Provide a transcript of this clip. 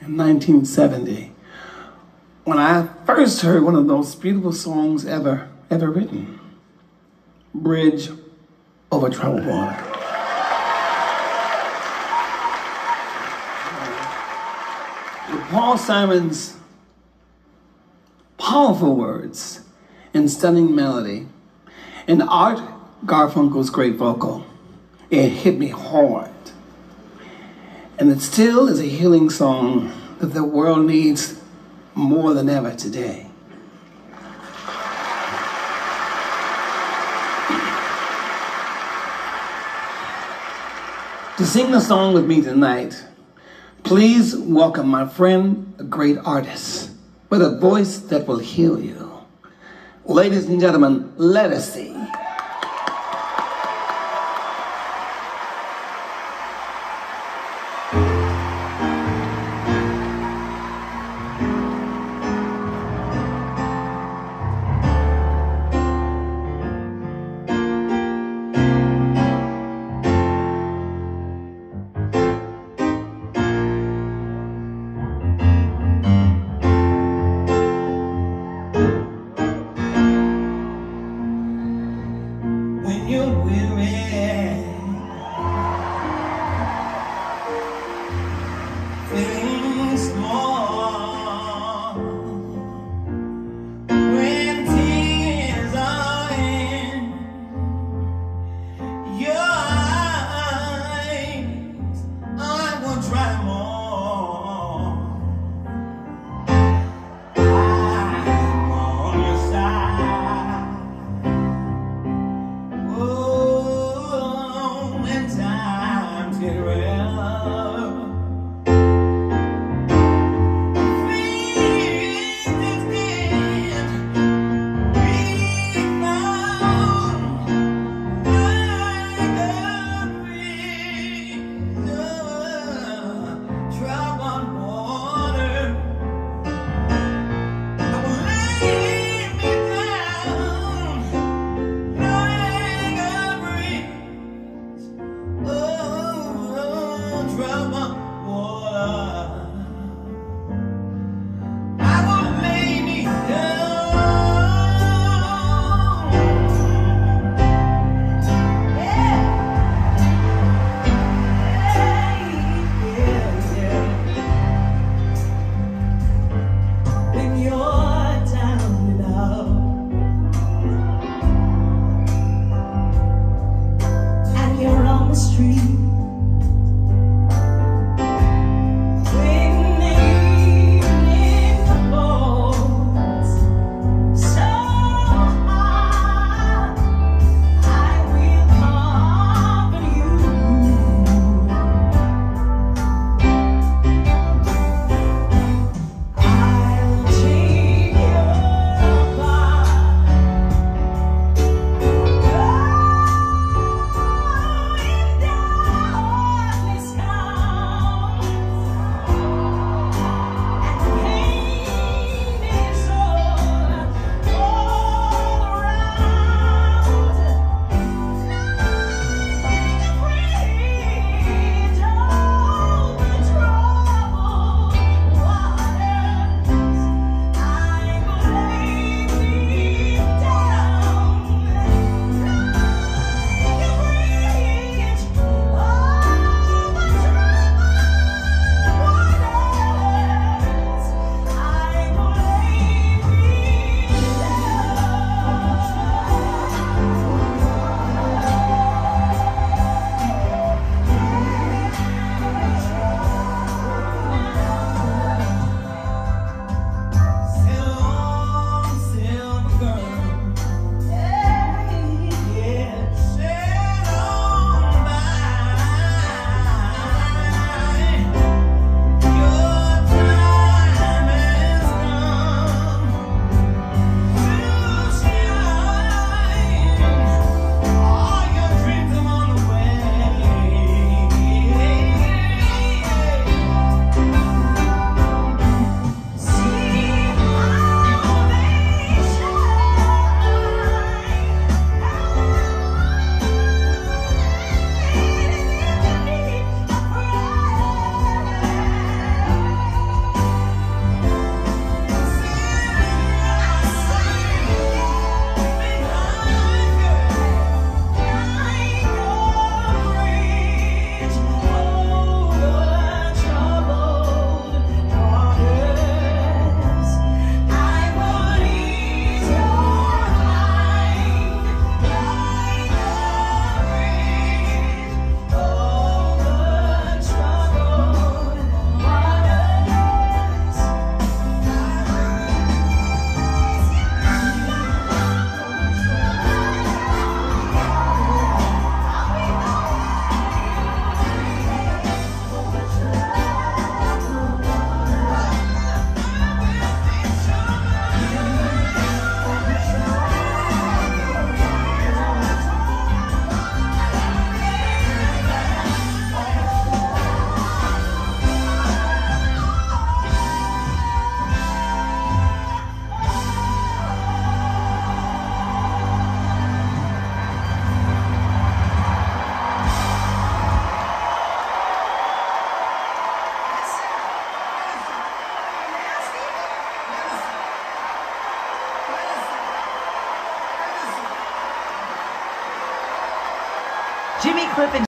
in 1970 when I first heard one of those beautiful songs ever, ever written Bridge over Troubled Water. Paul Simon's powerful words and stunning melody, and Art Garfunkel's great vocal, it hit me hard. And it still is a healing song that the world needs more than ever today. To sing the song with me tonight, please welcome my friend, a great artist, with a voice that will heal you. Ladies and gentlemen, Ledisi. Amen. Cliff and